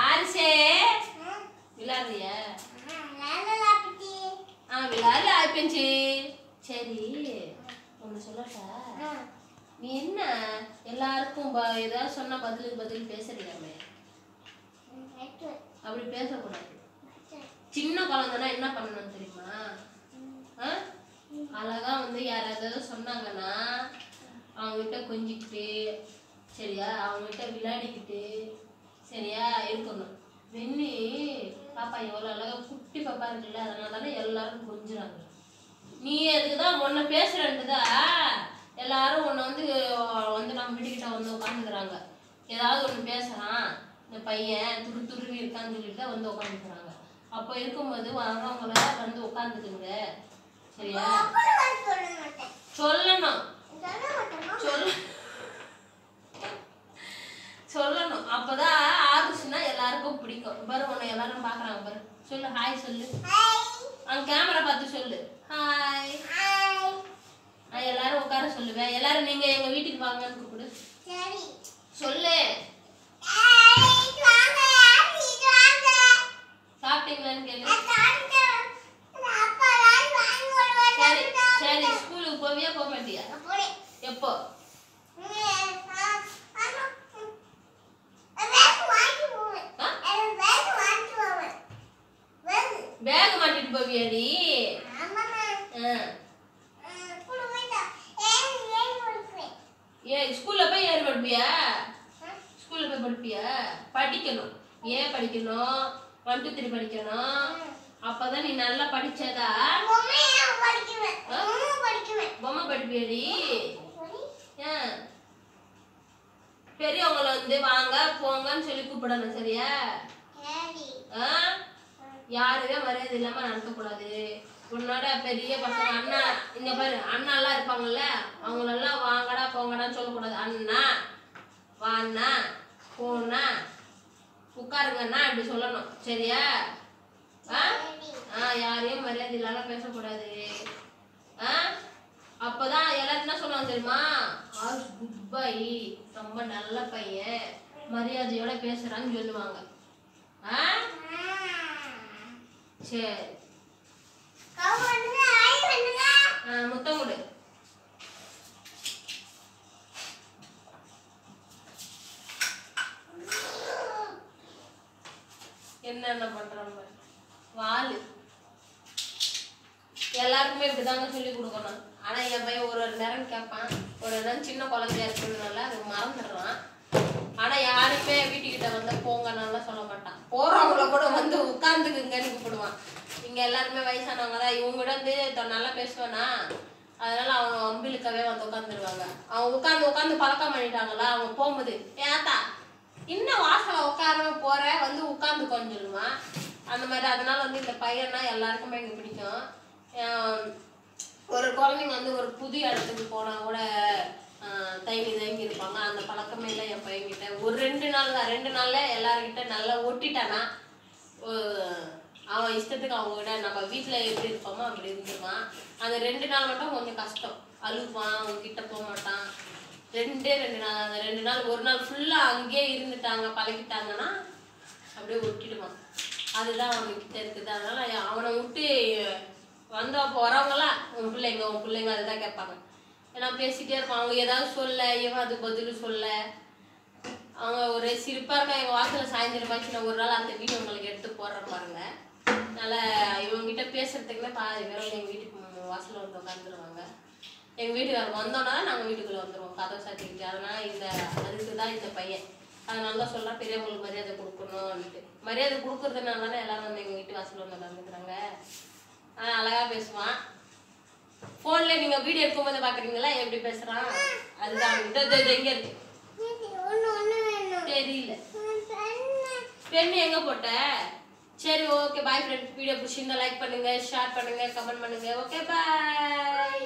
ஆரிசே. விளாடுறியா? ஆ விளாட்ல ஆயிப்பேச்சு சரி ஒன்று சொல்லட்டா? நீ என்ன? எல்லாருக்கும் ப- ஏதாவது சொன்னா பதிலுக்கு பதில் பேசுறியாமே? அப்படி பேசக்கூடாது. சின்ன குழந்தைனா என்ன பண்ணணும் தெரியுமா? ஆ? அழகா வந்து யாராவது சொன்னாங்கன்னா அவங்ககிட்ட கொஞ்சிக்கிட்டு சரியா? அவங்ககிட்ட விளையாடிக்கிட்டு சரியா இருக்கணும். வெண்ணி பாப்பா எவ்வளோ அழகா குட்டி பாப்பா இருக்குல்ல அதனால தானே எல்லாரும் கொஞ்சுறாங்க. நீ அதுக்கு தான் உன்னை பேசுறேன்ட்டுதா எல்லாரும் உன்னை வந்து வந்து நம்ம வீட்டுக்கிட்ட வந்து உட்காந்துக்கிறாங்க ஏதாவது ஒன்று பேசுறான் இந்த பையன் துரு துருவி இருக்கான்னு சொல்லிட்டு தான் வந்து உட்காந்துக்கிறாங்க அப்போ இருக்கும்போது வர்றவங்கள வந்து உட்காந்துக்குங்க சரியா? சொல்லணும். சொல்ல சொல்லணும். அப்பதான் பிடிக்கும். பாரு உன்னை எல்லாரும் பாக்குறாங்க பாரு. சொல்லு ஹாய் சொல்லு. அங்க கேமரா பார்த்து சொல்லு. ஹாய் நான் எல்லாரும் உட்கார சொல்லுவேன் எல்லாரும் நீங்க எங்க வீட்டுக்கு வாங்கன்னு கூப்பிடு. சொல்லு. சாப்பிட்டீங்களான்னு கேளு. சரி சரி ஸ்கூலுக்கு போவியா போக மாட்டியா? எப்போ? ஆ. ஏன் ஸ்கூல்ல போய் ஏறி படிப்பியா? ஸ்கூல்ல போய் படிப்பியா? படிக்கணும். ஏன் படிக்கணும்? ஒன் டூ த்ரீ படிக்கணும். அப்பதான் நீ நல்லா படிச்சதா? பொம்மை படிப்பியாடி பெரியவங்கள வந்து வாங்க போங்கன்னு சொல்லி கூப்பிடணும் சரியா? யாருமே மரியாதை இல்லாம நடத்தக்கூடாது உன்னோட பெரிய பசங்க அண்ணா இங்க பாரு அண்ணா எல்லாம் இருப்பாங்கல்ல அவங்களெல்லாம் வாங்கடா போங்கடான்னு சொல்லக்கூடாது. அண்ணா வாண்ணா போண்ணா உட்காருங்கண்ணா இப்படி சொல்லணும். சரியா? ஆ? ஆ யாரையும் மரியாதை இல்லாம பேசக்கூடாது. ஆ? அப்பதான் எல்லாரும் என்ன சொல்லுவாங்க தெரியுமா? Ash good boy. ரொம்ப நல்ல பையன். மரியாதையோட பேசுறான்னு சொல்லுவாங்க. ஆ? சரி. ஆ, முத்தம் கொடு என்னென்ன பண்றாங்க வாலு. எல்லாருக்குமே இப்படிதாங்க சொல்லி கொடுக்கணும். ஆனா என் பையன் ஒரு ஒரு நேரம் கேட்பான். ஒரு நேரம் சின்ன குழந்தையா இருக்கிறதுனால அதுக்கு மறந்துடுறான். ஆனா யாருமே வீட்டுக்கிட்ட வந்து போங்கன்னாலாம் சொல்ல மாட்டான். போறவங்கள கூட வந்து உட்காந்துக்குங்கன்னு கூப்பிடுவான் இங்க எல்லாருமே வயசானவங்க தான் இவங்க வந்து நல்லா பேசுவானா? அதனால அவங்க அம்பிலுக்காவே வந்து உட்காந்துருவாங்க அவங்க உட்காந்து உட்காந்து பழக்கம் பண்ணிட்டாங்களா? அவங்க போகும்போது ஏத்தா இன்னும் வாசல உட்கார போற? வந்து உட்காந்து சொல்லுவான் அந்த மாதிரி. அதனால வந்து இந்த பையன்னா எல்லாருக்குமே இங்க பிடிக்கும். ஒரு குழந்தைங்க வந்து ஒரு புது இடத்துக்கு போனா கூட தயங்கி தயங்கி இருப்பாங்க. அந்த பழக்கமே இல்லை என் பையன்கிட்ட. ஒரு ரெண்டு நாள் தான் ரெண்டு நாள்ல எல்லாருக்கிட்ட நல்லா ஒட்டிட்டானா அவன் இஷ்டத்துக்கு அவங்க விட நம்ம வீட்டில் எப்படி இருப்போமோ அப்படி இருந்துருவான். அந்த ரெண்டு நாள் மட்டும் கொஞ்சம் கஷ்டம். அழுவான் அவங்க கிட்ட போக மாட்டான். ரெண்டே ரெண்டு நாள் அந்த ரெண்டு நாள் ஒரு நாள் ஃபுல்லாக அங்கேயே இருந்துட்டாங்க பழகிட்டாங்கன்னா அப்படியே ஒட்டிடுவான். அதுதான் அவனுக்கிட்ட இருக்குது. அதனால அவனை விட்டு வந்த வரவங்களாம் உன் பிள்ளைங்க உன் பிள்ளைங்க அதுதான் கேட்பாங்க. ஏன்னா பேசிட்டே இருப்பான். அவங்க ஏதாவது சொல்ல இவன் அது பதில் சொல்ல. அவங்க ஒரு சிரிப்பாக இருக்கா? எங்கள் வாசலில் சாயந்தரம் ஆச்சு நான் ஒரு நாள் அந்த வீடியோ உங்களுக்கு எடுத்து போடுற பாருங்க. அதனால இவங்க கிட்ட பேசுறதுக்குமே பாதி பேர் எங்க வீட்டுக்கு வாசல்ல வந்து உட்காந்துருவாங்க எங்க வீட்டுக்காரர் வந்தோன்னா தான் நாங்க வீட்டுக்குள்ள வந்துருவோம். கதை சாத்திக்கிட்டு. அதனால இந்த அதுக்கு தான் இந்த பையன். அதனால தான் சொல்றேன் பெரியவங்களுக்கு மரியாதை கொடுக்கணும்னுட்டு மரியாதை கொடுக்கறதுனால தானே எல்லாரும் வந்து எங்க வீட்டு வாசல்ல வந்து உட்காந்துக்கிறாங்க ஆனா அழகா பேசுவான். போன்ல நீங்க வீடியோ எடுக்கும்போது பாக்குறீங்களா? எப்படி பேசுறான்? அதுதான் இதோ இங்க இருக்கு. தெரியல. பெண் எங்க போட்ட? சரி ஓகே பாய் ஃப்ரெண்ட்ஸ் வீடியோ பிடிச்சிருந்தா லைக் பண்ணுங்க ஷேர் பண்ணுங்க கமெண்ட் பண்ணுங்க ஓகே பாய்